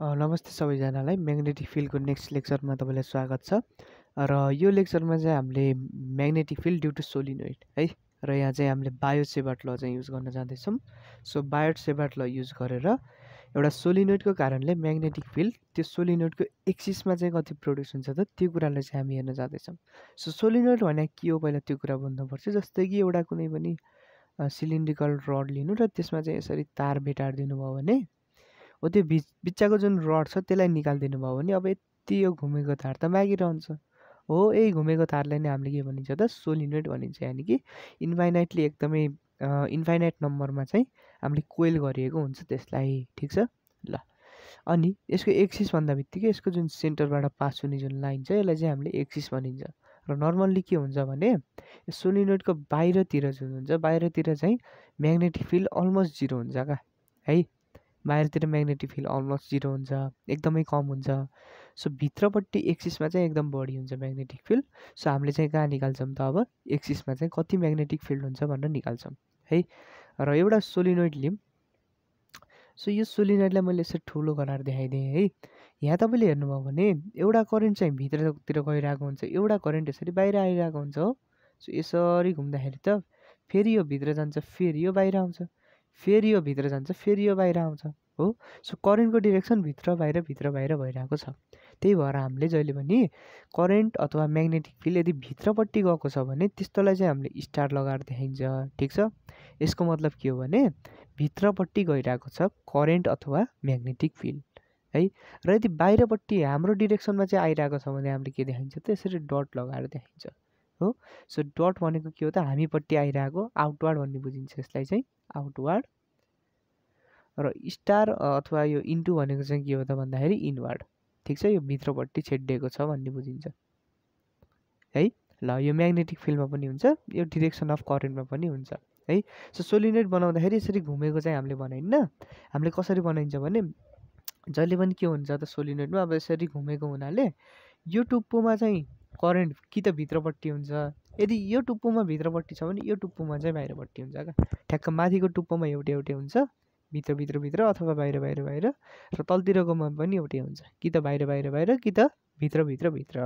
नमस्ते सबैजनालाई। Magnetic फिल्डको next लेक्चरमा तपाईँलाई स्वागत छ। र यो लेक्चरमा चाहिँ हामीले magnetic field due to solenoid है? र यहाँ चाहिँ हामीले बायो सेबाट ल चाहिँ युज गर्न जाँदैछौँ। सो बायो सेबाट ल युज गरेर एउटा सोलिनोइडको कारणले म्याग्नेटिक फिल्ड त्यो सोलिनोइडको एक्सिसमा चाहिँ कति प्रड्युस हुन्छ त त्यो कुरालाई चाहिँ हामी हेर्न जाँदैछौँ। सो सोलिनोइड भने के हो पहिला त्यो कुरा बुझ्नुपर्छ। जस्तै कि एउटा कुनै पनि सिलिन्ड्रिकल रड लिनु र त्यसमा चाहिँ यसरी तार भेटाडिदिनु भयो भने हो त्यो बिच बिच्चाको जुन रड छ त्यसलाई निकालिदिनु भयो भने अब यति यो घुमेको तार त मागिरहन्छ। हो यही घुमेको तारलाई नै हामीले के भनिन्छ त सोलिनोइड भनिन्छ। यानि कि इन्फाइनाइटली एकदमै इन्फाइनाइट नम्बरमा चाहिँ हामीले कोइल गरिएको हुन्छ त्यसलाई। ठिक छ? ल। अनि यसको एक्सिस भन्दा बित्तिकै यसको जुन सेन्टरबाट पास हुने जुन लाइन छ यसलाई चाहिँ हामीले एक्सिस भनिन्छ। र नर्मल्ली के हुन्छ भने सोलिनोइडको बाहिरतिर जुन हुन्छ बाहिरतिर चाहिँ म्याग्नेटिक फिल्ड अलमोस्ट जिरो हुन्छ क्या है? बाहिरतिर म्याग्नेटिक फिल्ड अलमोस्ट जिरो हुन्छ एकदमै कम हुन्छ। सो भित्रपट्टि एक्सिसमा चाहिँ एकदम बढी हुन्छ म्याग्नेटिक फिल्ड सो हामीले चाहिँ कहाँ निकाल्छौँ त अब? एक्सिसमा चाहिँ कति म्याग्नेटिक फिल्ड हुन्छ भनेर निकाल्छौँ है? र एउटा सोलिनोइड लिउँ सो यो सोलिनोइडलाई मैले यसरी ठुलो गराएर देखाइदिएँ है? यहाँ तपाईँले हेर्नुभयो भने एउटा करेन्ट चाहिँ भित्रतिर गइरहेको हुन्छ एउटा करेन्ट यसरी बाहिर आइरहेको हुन्छ हो। सो यसरी घुम्दाखेरि त फेरि यो भित्र जान्छ फेरि यो बाहिर आउँछ। फेरि यो भित्र जान्छ फेरि यो बाहिर आउँछ हो? सो करेन्टको डिरेक्सन भित्र बाहिर भित्र बाहिर भइरहेको छ। त्यही भएर हामीले जहिले पनि करेन्ट अथवा म्याग्नेटिक फिल्ड यदि भित्रपट्टि गएको छ भने त्यस्तोलाई चाहिँ हामीले स्टार लगाएर देखाइन्छ ठिक छ? यसको मतलब के हो भने भित्रपट्टि गइरहेको छ करेन्ट अथवा म्याग्नेटिक फिल्ड है? र यदि बाहिरपट्टि हाम्रो डिरेक्सनमा चाहिँ आइरहेको छ भने हामीले के देखाइन्छ? त यसरी डट लगाएर देखाइन्छ। हो। सो डट भनेको के हो त? हामीपट्टि आइरहेको आउटवार्ड भन्ने बुझिन्छ यसलाई चाहिँ आउटवार्ड र स्टार अथवा यो इन्टु भनेको चाहिँ के हो त भन्दाखेरि इनवार्ड ठिक छ? यो भित्रपट्टि छेडिएको छ भन्ने बुझिन्छ। है? ल यो म्याग्नेटिक फिल्डमा पनि हुन्छ यो डिरेक्सन अफ करेन्टमा पनि हुन्छ है? सो सोलिनेट बनाउँदाखेरि यसरी घुमेको चाहिँ हामीले बनाइन्न हामीले कसरी बनाइन्छ भने जहिले पनि के हुन्छ त सोलिनेटमा अब यसरी घुमेको हुनाले यो टुप्पोमा चाहिँ करेन्ट कि त भित्रपट्टि हुन्छ? यदि यो टुप्पोमा भित्रपट्टि छ भने यो टुप्पोमा चाहिँ बाहिरपट्टि हुन्छ क्या। ठ्याक्क माथिको टुप्पोमा एउटै एउटै हुन्छ। भित्र भित्र भित्र अथवा बाहिर बाहिर बाहिर। र तलतिरकोमा पनि एउटै हुन्छ। कि त बाहिर बाहिर बाहिर कि त भित्र भित्र भित्र।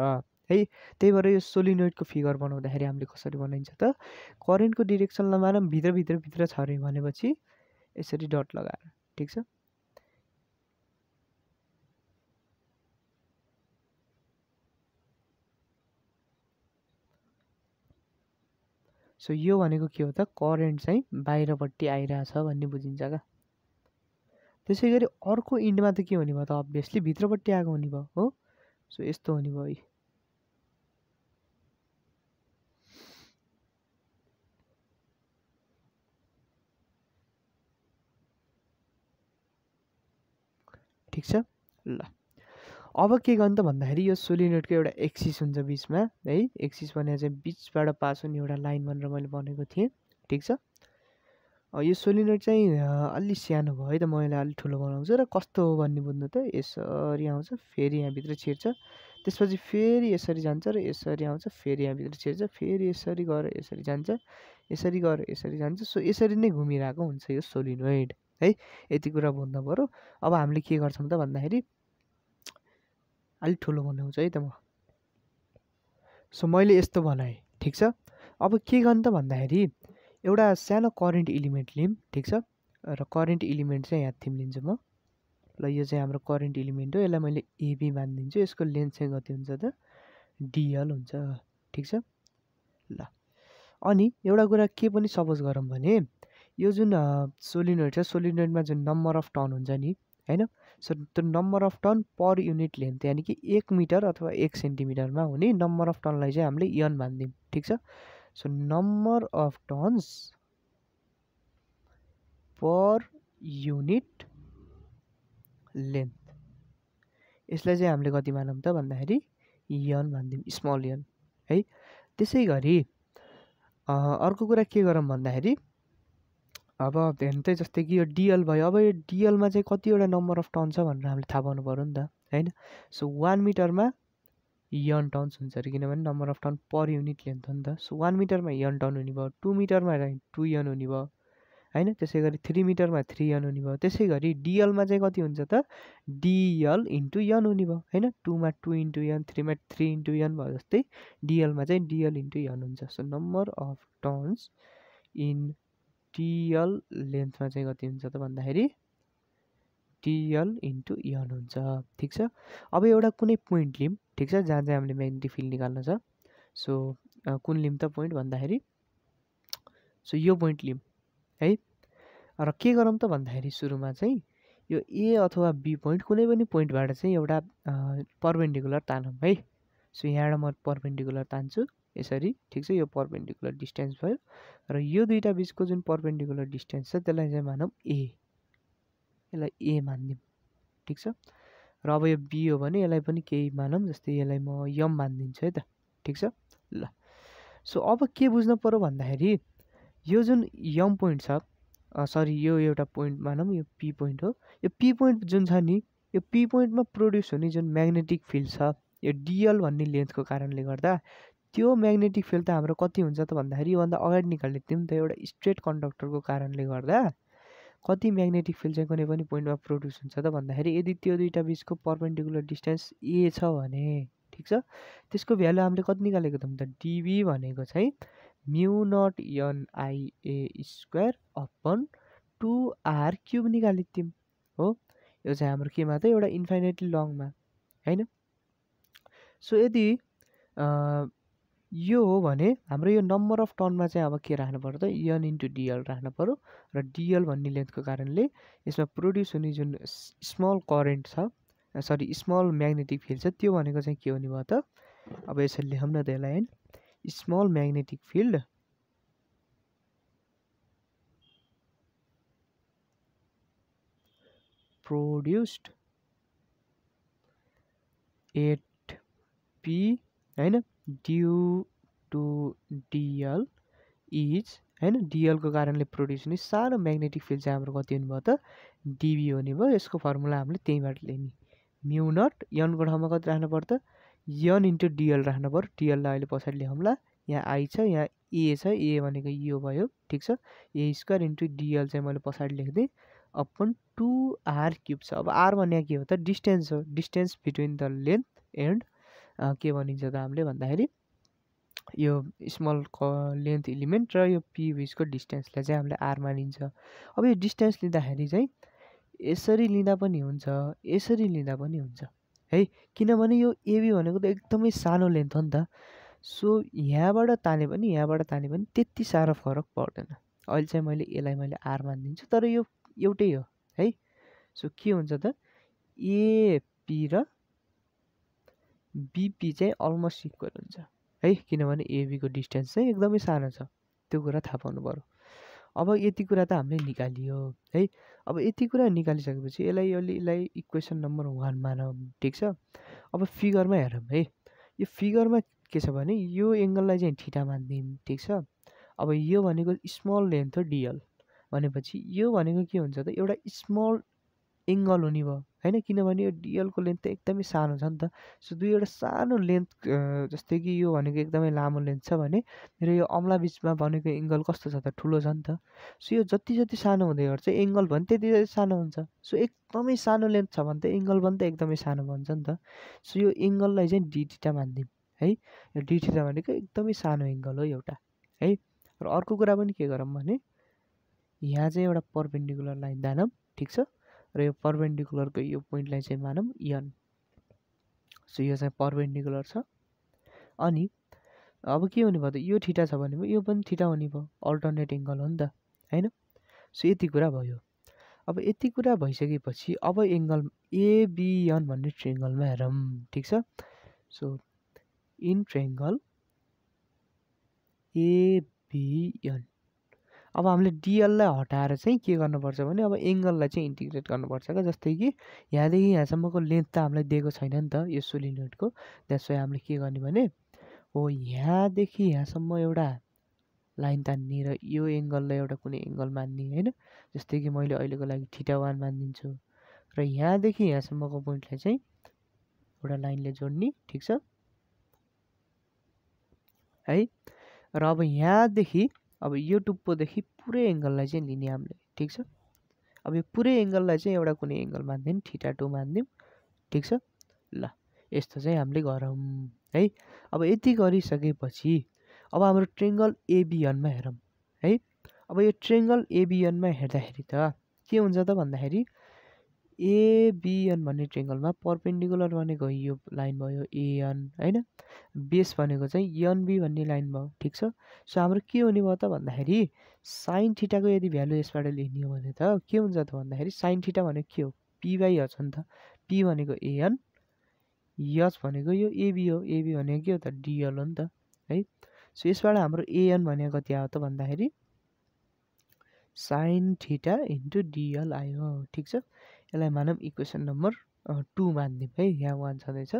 है त्यही भएर यो सोलिनोइडको फिगर बनाउँदाखेरि हामीले कसरी बनाइन्छ त? करेन्टको डिरेक्सनलाई मानौँ भित्र भित्र भित्र छ अरे भनेपछि यसरी डट लगाएर। ठिक छ? सो यो भनेको के हो त? करेन्ट चाहिँ बाहिरपट्टि आइरहेछ भन्ने बुझिन्छ क्या। त्यसै गरी अर्को इन्डमा त के हुने भयो त? अभियसली भित्रपट्टि आएको हुने भयो हो। सो यस्तो हुने भयो है। ठिक छ? ल। अब के गर्नु त भन्दाखेरि यो सोलिनोडको एउटा एक्सिस हुन्छ बिचमा है? एक्सिस भनेर चाहिँ बिचबाट पास हुने एउटा लाइन भनेर मैले भनेको थिएँ ठिक छ? यो सोलिनोइड चाहिँ अलि सानो भयो है त मैले अलिक ठुलो बनाउँछु र कस्तो हो भन्ने बुझ्नु त यसरी आउँछ फेरि यहाँभित्र छिर्छ। त्यसपछि फेरि यसरी जान्छ र यसरी आउँछ फेरि यहाँभित्र छिर्छ फेरि यसरी गएर यसरी जान्छ यसरी गएर यसरी जान्छ। सो यसरी नै घुमिरहेको हुन्छ यो सोलिनोइड है? यति कुरा बुझ्नु पऱ्यो। अब हामीले के गर्छौँ त भन्दाखेरि अलिक ठुलो बनाउँछु है त म। सो मैले यस्तो बनाएँ ठिक छ? अब के गर्नु त भन्दाखेरि एउटा सानो करेन्ट इलिमेन्ट लिउँ ठिक छ? र करेन्ट इलिमेन्ट चाहिँ यहाँ थिम लिन्छु म। ल यो चाहिँ हाम्रो करेन्ट इलिमेन्ट हो यसलाई मैले एबी मानिदिन्छु यसको लेन्थ चाहिँ कति हुन्छ त? डिएल हुन्छ ठिक छ? ल। अनि एउटा कुरा के पनि सपोज गरौँ भने यो जुन सोलिनोइड छ सोलिनोइडमा जुन नम्बर अफ टर्न हुन्छ नि होइन सो त्यो number of turn per unit length यानि कि एक मिटर अथवा एक सेन्टिमिटरमा हुने नम्बर अफ टर्नलाई चाहिँ हामीले यन मानिदिउँ ठिक छ? So number of turns per unit length यसलाई चाहिँ हामीले कति मानौँ त भन्दाखेरि यन भनिदिउँ स्मल यन है? त्यसै गरी अर्को कुरा के गरौँ भन्दाखेरि अब हेर्नु त जस्तै कि यो डिएल भयो। अब यो डिएलमा चाहिँ कतिवटा नम्बर अफ टर्न छ भनेर हामीले थाहा पाउनु पऱ्यो नि त होइन? सो वान मिटरमा यन टर्न्स हुन्छ अरे किनभने number of turn per unit length हो नि त। सो वान मिटरमा यन टर्न हुने भयो टु मिटरमा टु यन हुने भयो होइन? त्यसै गरी थ्री मिटरमा थ्री यन हुने भयो। त्यसै गरी डिएलमा चाहिँ कति हुन्छ त? डिएल इन्टु यन हुने भयो होइन? टूमा टू इन्टु यन थ्रीमा थ्री इन्टु यन भयो जस्तै डिएलमा चाहिँ डिएल इन्टु यन हुन्छ। So number of turns in dl लेन्थमा चाहिँ कति हुन्छ त भन्दाखेरि डिएल इन्टु यन हुन्छ। ठिक छ? अब एउटा कुनै पोइन्ट लिम ठिक छ? जहाँ चाहिँ हामीले म्याग्नेटिक फिल्ड निकाल्नु छ। सो कुन लिम त पोइन्ट भन्दाखेरि सो यो पोइन्ट लिम है? र के गरौँ त भन्दाखेरि सुरुमा चाहिँ यो ए अथवा बी पोइन्ट कुनै पनि पोइन्टबाट चाहिँ एउटा पर्पेन्डिकुलर तानौँ है? सो यहाँबाट म पर्पेन्डिकुलर तान्छु। यसरी ठिक छ यो पर्पेन्डिकुलर डिस्टेन्स भयो र यो दुइटा बिचको जुन पर्पेन्डिकुलर डिस्टेन्स छ त्यसलाई चाहिँ मानौँ ए यसलाई ए मानिदिउँ ठिक छ? र अब यो बी हो भने यसलाई पनि केही मानौँ जस्तै यसलाई म यम मानिदिन्छु है त ठिक छ? ल सो अब के बुझ्नु पऱ्यो भन्दाखेरि यो जुन यम पोइन्ट छ सरी यो एउटा पोइन्ट मानौँ यो पी पोइन्ट हो। यो पी पोइन्ट जुन छ नि यो पी पोइन्टमा प्रड्युस हुने जुन म्याग्नेटिक फिल्ड छ यो डिएल भन्ने लेन्थको कारणले गर्दा त्यो म्याग्नेटिक फिल्ड त हाम्रो कति हुन्छ त भन्दाखेरि योभन्दा अगाडि निकाल्ने त्यो त एउटा स्ट्रेट कन्डक्टरको कारणले गर्दा। कति म्याग्नेटिक फिल्ड चाहिँ कुनै पनि पोइन्टमा प्रड्युस हुन्छ त भन्दाखेरि यदि त्यो दुइटा बिचको पर्पेन्डिकुलर डिस्टेन्स ए छ भने ठिक छ? त्यसको भ्यालु हामीले कति निकालेको थियौँ त? डिबी भनेको चाहिँ mu naught nia square upon two r cube निकालेको थियौँ हो? यो चाहिँ हाम्रो केमा त एउटा इन्फाइनेटली लङमा होइन? सो यदि यो हो भने हाम्रो यो नम्बर अफ टर्नमा चाहिँ अब के राख्नु पऱ्यो त यन इन्टु डिएल राख्नु पऱ्यो र डिएल भन्ने लेन्थको कारणले यसमा प्रड्युस हुने जुन स्मल करेन्ट छ सरी स्मल म्याग्नेटिक फिल्ड छ त्यो भनेको चाहिँ के हुने भयो त? अब यसरी लेखौँ न त यसलाई होइन small magnetic field produced at P होइन? ड्यु टु डिएल इज होइन? डिएलको कारणले प्रड्युस हुने सानो म्याग्नेटिक फिल्ड चाहिँ हाम्रो कति हुने भयो त? डिबी हुने भयो। यसको फर्मुला हामीले त्यहीँबाट लिने। म्यु नट यनको ठाउँमा कति राख्नु पर्छ यन इन्टु डिएल राख्नु पऱ्यो डिएललाई अहिले पछाडि लेखौँला यहाँ आई छ यहाँ ए छ ए भनेको यो भयो। ठिक छ? ए स्क्वायर इन्टु डिएल चाहिँ मैले पछाडि लेखिदिएँ। अपन टु आर क्युब छ। अब आर भने के हो त? डिस्टेन्स हो। Distance between the length and के भनिन्छ त हामीले भन्दाखेरि यो स्मल क लेन्थ इलिमेन्ट र यो पी डिस्टेन्सलाई चाहिँ हामीले आर मानिन्छ। अब यो डिस्टेन्स लिँदाखेरि चाहिँ यसरी लिँदा पनि हुन्छ यसरी लिँदा पनि हुन्छ। है किनभने यो एबी भनेको त एकदमै सानो लेन्थ हो नि त। सो यहाँबाट ताने पनि यहाँबाट ताने पनि त्यति साह्रो फरक पर्दैन। अहिले चाहिँ मैले यसलाई मैले आर मानिदिन्छु तर यो एउटै हो है। सो के हुन्छ त? एपी र बिपी चाहिँ अलमोस्ट इक्वल हुन्छ है किनभने एबीको डिस्टेन्स चाहिँ एकदमै सानो छ। त्यो कुरा थाहा पाउनु पऱ्यो अब यति कुरा त हामीले निकालियो है। अब यति कुरा निकालिसकेपछि यसलाई यसलाई इक्वेसन नम्बर वान मानौँ ठिक छ? अब फिगरमा हेरौँ है। यो फिगरमा के छ भने यो एङ्गललाई चाहिँ ठिटा मानिदिउँ ठिक छ? अब यो भनेको स्मल लेन्थ हो डिएल भनेपछि यो भनेको के हुन्छ त? एउटा स्मल एङ्गल हुने भयो। होइन? किनभने यो डिएलको लेन्थ त एकदमै सानो छ नि त। सो दुईवटा सानो लेन्थ जस्तै कि यो भनेको एकदमै लामो लेन्थ छ भने मेरो यो अम्ला बिचमा भनेको एङ्गल कस्तो छ त? ठुलो छ नि त। सो यो जति जति सानो हुँदै गर्छ एङ्गल भने त्यति जति सानो हुन्छ। सो एकदमै सानो लेन्थ छ भने त एङ्गल पनि त एकदमै सानो बन्छ नि त। सो यो एङ्गललाई चाहिँ डिटिटा मानिदिउँ है? यो डिटिटा भनेको एकदमै सानो एङ्गल हो एउटा है? र अर्को कुरा पनि के गरौँ भने यहाँ चाहिँ एउटा पर्पेन्डिकुलर लाइन दानौँ ठिक छ? र यो पर्पेन्डिकुलरको यो पोइन्टलाई चाहिँ मानौँ यन। सो यो चाहिँ पर्पेन्डिकुलर छ। अनि अब के हुने भयो त? यो ठिटा छ भने यो पनि ठिटा हुने भयो। अल्टरनेट एङ्गल हो नि त होइन? सो यति कुरा भयो। अब यति कुरा भइसकेपछि अब एङ्गल एबिएन भन्ने ट्रेङ्गलमा हेरौँ। ठिक छ? सो इन ट्रेङ्गल एबिएन अब हामीले डिएललाई हटाएर चाहिँ के गर्नुपर्छ भने अब एङ्गललाई चाहिँ इन्टिग्रेट गर्नुपर्छ क्या। जस्तै कि यहाँदेखि यहाँसम्मको लेन्थ त हामीलाई दिएको छैन नि त यो सोलिनोइडको वाइ हामीले के गर्ने भने हो यहाँदेखि यहाँसम्म एउटा लाइन तान्ने र यो एङ्गललाई एउटा कुनै एङ्गल मान्ने होइन। जस्तै कि मैले अहिलेको लागि ठिटा वान मानिदिन्छु। र यहाँदेखि यहाँसम्मको पोइन्टलाई चाहिँ एउटा लाइनले जोड्ने ठिक छ? है? र अब यहाँदेखि अब यो टुप्पोदेखि पुरै एङ्गललाई चाहिँ लिने हामीले ठिक छ? अब यो पुरै एङ्गललाई चाहिँ एउटा कुनै एङ्गल मानिदिउँ ठिटा टू मानिदिउँ ठिक छ? ल यस्तो चाहिँ हामीले गरौँ। है अब यति गरिसकेपछि अब हाम्रो ट्रेङ्गल एबियनमा हेरौँ। है अब यो ट्रेङ्गल एबियनमा हेर्दाखेरि त के हुन्छ त भन्दाखेरि एबिएन भन्ने ट्रेङ्गलमा पर्पेन्डिकुलर भनेको यो लाइन भयो एएन होइन? बेस भनेको चाहिँ एनबी भन्ने लाइन भयो ठिक छ? सो हाम्रो के हुने भयो त भन्दाखेरि साइन ठिटाको यदि भ्यालु यसबाट लिने हो भने त के हुन्छ त भन्दाखेरि साइन ठिटा भनेको के हो? पी बाई हच हो नि त। पी भनेको एएन यच भनेको यो एबी हो। एबी भनेको के हो त? डिएल हो नि त है? सो यसबाट हाम्रो एएन भनेको कति आयो त भन्दाखेरि साइन ठिटा इन्टु डिएल आयो ठिक छ? यसलाई मानौँ इक्वेसन नम्बर टू मानिदिउँ है यहाँ वान छँदैछ।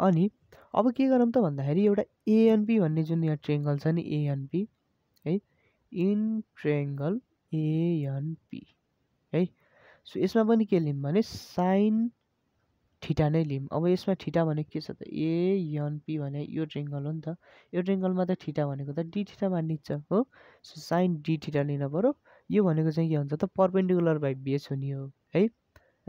अनि अब के गरौँ त भन्दाखेरि एउटा एएनपी भन्ने जुन यहाँ ट्रेङ्गल छ नि एएनपी है इन ट्रेङ्गल एएनपी है। सो यसमा पनि के लिउँ भने साइन ठिटा नै लिउँ अब यसमा ठिटा भनेको के छ त? एएनपी भने यो ट्रेङ्गल हो नि त। यो ट्रेङ्गलमा त ठिटा भनेको त डी ठिटा मानिन्छ हो। सो साइन डी ठिटा लिन पऱ्यो। यो भनेको चाहिँ के हुन्छ त? पर्पेन्डिकुलर बाई बेस हुने हो है।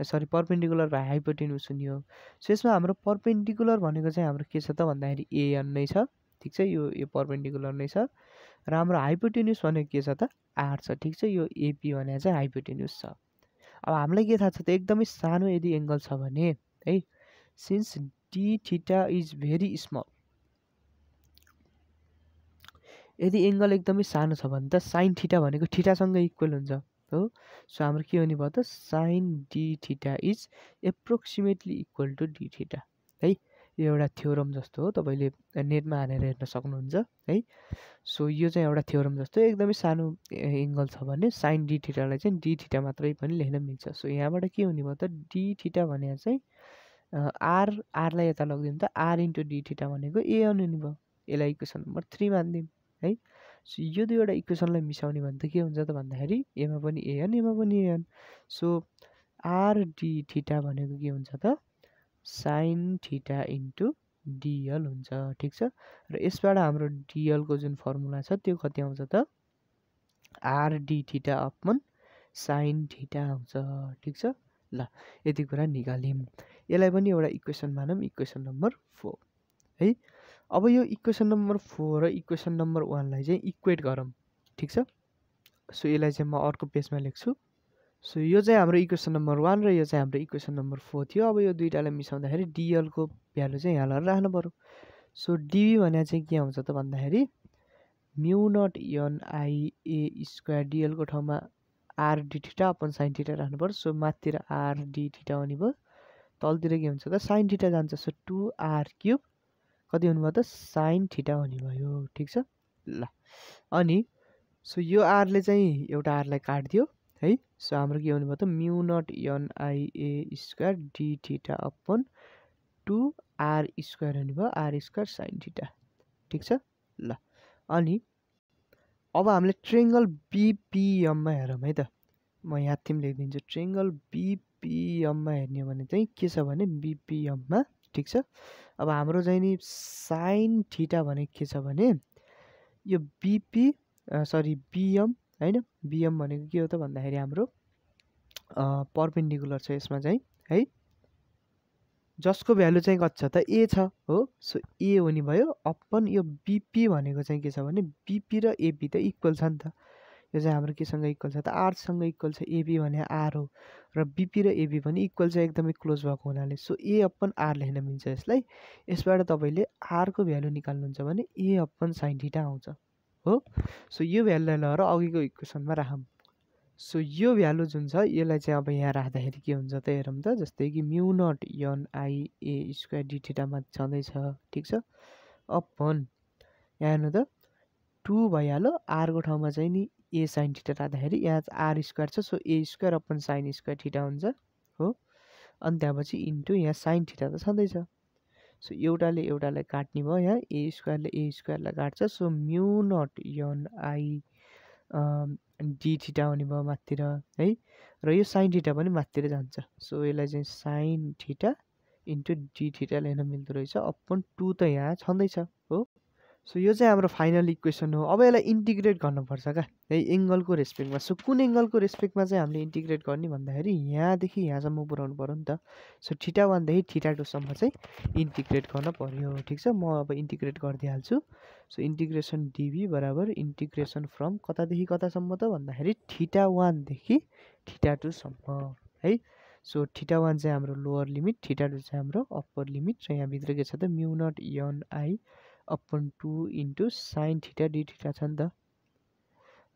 सरी पर्पेन्डिकुलर बाई हाइपोटेन्युस हुने हो। सो यसमा हाम्रो पर्पेन्डिकुलर भनेको चाहिँ हाम्रो के छ त भन्दाखेरि एएन नै छ। ठिक छ? यो यो पर्पेन्डिकुलर नै छ। र हाम्रो हाइपोटेन्युस भनेको के छ त? आर छ। ठिक छ? यो एपी भने चाहिँ हाइपोटेन्युस छ। अब हामीलाई के थाहा छ त? एकदमै सानो यदि एङ्गल छ भने है since d theta is very small यदि एङ्गल एकदमै सानो छ भने त साइन ठिटा भनेको ठिटासँग इक्वल हुन्छ। हो सो हाम्रो के हुने भयो त? Sine d theta is approximately equal to d theta है? यो एउटा थ्योरम जस्तो हो तपाईँले नेटमा हानेर हेर्न सक्नुहुन्छ है? सो यो चाहिँ एउटा थ्योरम जस्तो एकदमै सानो एङ्गल छ भने साइन डी थिटालाई चाहिँ डी थिटा मात्रै पनि लेख्न मिल्छ। सो यहाँबाट के हुने भयो त? डी थिटा भने चाहिँ आर आरलाई यता लगिदिउँ त आर इन्टु डी थिटा भनेको एएन हुने भयो। यसलाई इक्वेसन नम्बर थ्री मानिदिउँ है? सो यो दुईवटा इक्वेसनलाई मिसाउने भने त के हुन्छ त भन्दाखेरि एमा पनि एएन एमा पनि एएन सो आरडी थिटा भनेको के हुन्छ त? साइन थिटा इन्टु डिएल हुन्छ ठिक छ? र यसबाट हाम्रो डिएलको जुन फर्मुला छ त्यो कति आउँछ त? Rd theta upon sine theta आउँछ ठिक छ? ल यति कुरा निकाल्यौँ। यसलाई पनि एउटा इक्वेसन मानौँ इक्वेसन नम्बर फोर है? अब यो इक्वेसन नम्बर फोर र इक्वेसन नम्बर वानलाई चाहिँ इक्वेट गरौँ। ठिक छ? सो यसलाई चाहिँ म अर्को पेजमा लेख्छु। सो यो चाहिँ हाम्रो इक्वेसन नम्बर वान र यो चाहिँ हाम्रो इक्वेसन नम्बर फोर थियो। अब यो दुइटालाई मिसाउँदाखेरि डिएलको भ्यालु चाहिँ यहाँ लगाएर राख्नु पऱ्यो सो डिबी भने चाहिँ के आउँछ त भन्दाखेरि म्यु नट एनआइए स्क्वायर डिएलको ठाउँमा rd theta upon sine theta पर्छ सो माथितिर आरडी ठिटा हुने भयो। तलतिर के हुन्छ त? साइन ठिटा जान्छ। सो टु आर क्युब कति हुनुभयो त? साइन ठिटा हुने भयो। ठिक छ? ल। अनि सो यो आरले चाहिँ एउटा आरलाई काटिदियो है? सो हाम्रो के हुनुभयो त? Mu naught nia square d theta upon two r square हुने आर स्क्वायर साइन ठिटा। ठिक छ? ल। अनि अब हामीले ट्रेङ्गल बिपिएममा हेरौँ है त। म यहाँ थिम लेखिदिन्छु। ट्रेङ्गल बिपिएममा हेर्ने हो भने चाहिँ के छ भने बिपिएममा ठिक छ? अब हाम्रो चाहिँ नि साइन ठिटा भनेको के छ भने यो बिपी सरी बिएम होइन? बिएम भनेको के हो त भन्दाखेरि हाम्रो पर्पेन्डिकुलर छ यसमा चाहिँ है? जसको भ्यालु चाहिँ कति छ त? ए छ हो? सो ए हुने भयो। अपन यो बिपी भनेको चाहिँ के छ भने बिपी र एपी त इक्वल छ नि त। यो चाहिँ हाम्रो केसँग इक्वल छ त आरसँग इक्वल छ एबी भने आर हो र बिपी र एबी पनि इक्वल चाहिँ एकदमै क्लोज भएको हुनाले सो ए अपन आर लेख्न मिल्छ यसलाई। यसबाट तपाईँले आरको भ्यालु निकाल्नुहुन्छ भने ए अपन साइन ठिटा आउँछ हो? सो यो भ्यालुलाई लगेर अघिको इक्वेसनमा राखौँ। सो यो भ्यालु जुन छ यसलाई चाहिँ अब यहाँ राख्दाखेरि के हुन्छ त हेरौँ त जस्तै कि mu naught n I a square d ठिटामा छँदैछ ठिक छ? अपन यहाँ हेर्नु त टु भइहाल्यो आरको ठाउँमा चाहिँ नि ए साइन ठिटा राख्दाखेरि यहाँ आर स्क्वायर छ so a square upon sine square theta हुन्छ हो? अनि त्यहाँपछि इन्टु यहाँ साइन ठिटा त छँदैछ। सो एउटाले एउटालाई काट्ने भयो यहाँ ए स्क्वायरले ए स्क्वायरलाई काट्छ so mu naught n I d theta हुने भयो माथितिर है? र यो साइन ठिटा पनि माथितिर जान्छ। सो यसलाई चाहिँ sine theta into d theta लेख्न मिल्दो रहेछ अपन टू त यहाँ छँदैछ हो? सो यो चाहिँ हाम्रो फाइनल इक्वेसन हो। अब यसलाई इन्टिग्रेट गर्नुपर्छ क्या। है एङ्गलको रेस्पेक्टमा सो कुन एङ्गलको रेस्पेक्टमा चाहिँ हामीले इन्टिग्रेट गर्ने भन्दाखेरि यहाँदेखि यहाँसम्म पुऱ्याउनु पऱ्यो नि त। सो ठिटा वानदेखि ठिटा टूसम्म चाहिँ इन्टिग्रेट गर्न पऱ्यो ठिक छ? म अब इन्टिग्रेट गरिदिइहाल्छु। सो इन्टिग्रेसन डिभी बराबर इन्टिग्रेसन फ्रम कतादेखि कतासम्म त? भन्दाखेरि ठिटा वानदेखि ठिटा टूसम्म है? सो ठिटा वान चाहिँ हाम्रो लोवर लिमिट ठिटा टू चाहिँ हाम्रो अप्पर लिमिट र यहाँभित्र के छ त mu naught n I upon two into sine theta d theta छ नि त?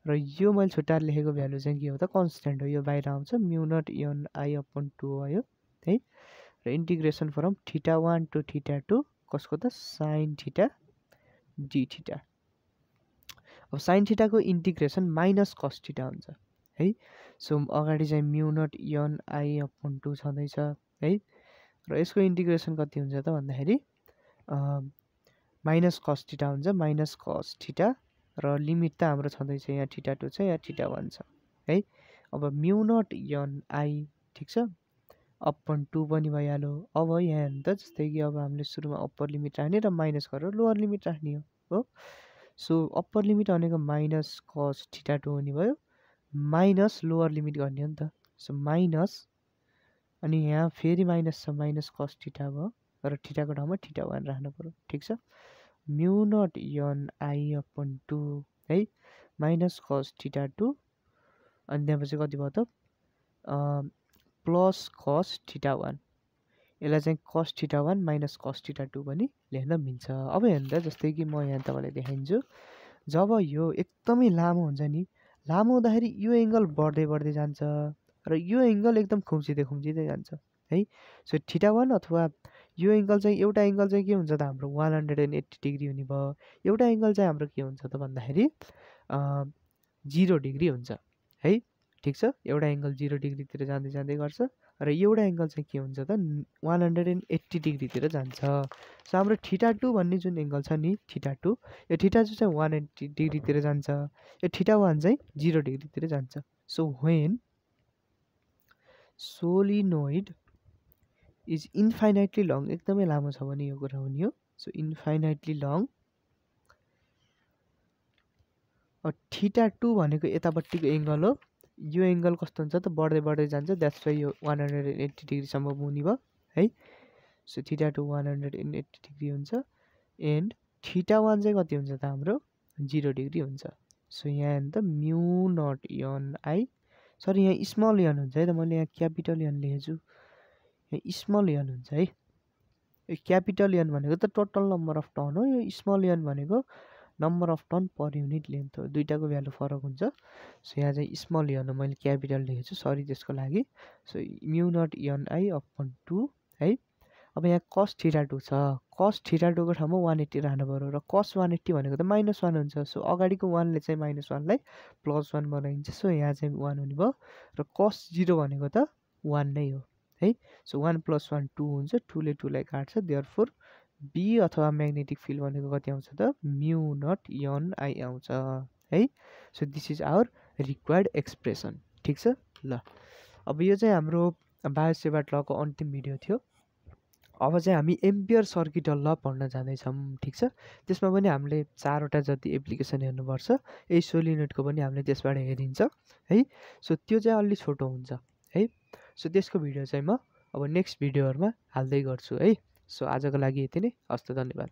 र यो मैले छुट्टाएर लेखेको भ्यालु चाहिँ के हो त? कन्सटेन्ट हो। यो बाहिर आउँछ। Mu naught n I upon two भयो है? र integration from theta one to theta two कसको त? साइन थिटा डी थिटा अब साइन थिटाको इन्टिग्रेसन माइनस कस थिटा हुन्छ है? सो अगाडि चाहिँ mu naught n I upon two छँदैछ है? र यसको इन्टिग्रेसन कति हुन्छ त भन्दाखेरि माइनस कस ठिटा हुन्छ माइनस कस ठिटा र लिमिट त हाम्रो छँदैछ यहाँ ठिटा टू छ यहाँ ठिटा वान छ है? अब म्यु नट यन आई ठिक छ? अपन टू पनि भइहाल्यो। अब यहाँ त जस्तै कि अब हामीले सुरुमा अप्पर लिमिट राख्ने र माइनस गरेर लोवर लिमिट राख्ने हो हो? सो अप्पर लिमिट भनेको माइनस कस ठिटा टू हुने भयो। माइनस लोवर लिमिट गर्ने हो नि त। सो माइनस अनि यहाँ फेरि माइनस छ माइनस कस ठिटा भयो। र ठिटाको ठाउँमा ठिटा वान राख्नु पऱ्यो ठिक छ? Mu naught n I upon two है? माइनस कस ठिटा टू अनि त्यहाँपछि कति भयो त? Plus cos theta one. यसलाई चाहिँ cos theta one minus cos theta two पनि लेख्न मिल्छ। अब हेर्नु त जस्तै कि म यहाँ तपाईँलाई देखाइदिन्छु। जब यो एकदमै लामो हुन्छ नि लामो हुँदाखेरि यो एङ्गल बढ्दै बढ्दै जान्छ र यो एङ्गल एकदम खुम्चिँदै खुम्चिँदै जान्छ है? सो ठिटा वान अथवा यो एङ्गल चाहिँ एउटा एङ्गल चाहिँ के हुन्छ त हाम्रो one hundred and eighty degree हुने भयो। एउटा एङ्गल चाहिँ हाम्रो के हुन्छ त भन्दाखेरि जिरो डिग्री हुन्छ है? ठिक छ? एउटा एङ्गल जिरो डिग्रीतिर जाँदै जाँदै गर्छ र एउटा एङ्गल चाहिँ के हुन्छ त वान हन्ड्रेड एन्ड एट्टी डिग्रीतिर जान्छ। सो हाम्रो ठिटा टू भन्ने जुन एङ्गल छ नि ठिटा टू यो ठिटा टू चाहिँ वान एट्टी डिग्रीतिर जान्छ। यो ठिटा वान चाहिँ जिरो डिग्रीतिर जान्छ। So when solenoid is infinitely long एकदमै लामो छ भने यो कुरा हुने हो। So infinitely long theta two भनेको यतापट्टिको एङ्गल हो। यो एङ्गल कस्तो हुन्छ त? बढ्दै बढ्दै जान्छ। द्याट्स वाइ यो वान हन्ड्रेड एन्ड एट्टी डिग्रीसम्म हुने भयो है? So theta two one hundred and eighty degree हुन्छ। एन्ड थिटा वान चाहिँ कति हुन्छ त हाम्रो? जिरो डिग्री हुन्छ। सो यहाँ त mu naught n I sorry यहाँ स्मल यन हुन्छ है त। मैले यहाँ क्यापिटल यन लेखेछु स्मल यन हुन्छ है। यो क्यापिटल यन भनेको त टोटल नम्बर अफ टर्न हो। यो स्मल यन भनेको number of turn per unit length हो। दुइटाको भ्यालु फरक हुन्छ। सो यहाँ चाहिँ स्मल यन हो। मैले क्यापिटल लेखेको छु। सरी त्यसको लागि। So mu naught n I upon two है। अब यहाँ कस थिटा टू छ। कस थिटा टूको ठाउँमा वान एट्टी राख्नु पऱ्यो र कस वान एट्टी भनेको त माइनस वान हुन्छ। सो अगाडिको वानले चाहिँ माइनस वानलाई प्लस वान बनाइन्छ। सो यहाँ चाहिँ वान हुने भयो। र कस जिरो भनेको त वान नै हो। है। So one plus one two हुन्छ टूले टूलाई काट्छ। देयर फोर बी अथवा म्याग्नेटिक फिल्ड भनेको कति आउँछ त? म्यु नट यन आई आउँछ है। So this is our required expression ठिक छ? ल अब यो चाहिँ हाम्रो बायोसेबाट लको अन्तिम भिडियो थियो। अब चाहिँ हामी एम्पियर सर्किटल ल पढ्न जाँदैछौँ ठिक छ? त्यसमा पनि हामीले चारवटा जति एप्लिकेसन हेर्नुपर्छ। यही सोलिनेटको पनि हामीले त्यसबाट हेरिन्छ है। सो त्यो चाहिँ अलि छोटो हुन्छ है। सो त्यसको भिडियो चाहिँ म अब नेक्स्ट भिडियोहरूमा हाल्दै गर्छु है। सो आजको लागि यति नै। हस्त धन्यवाद।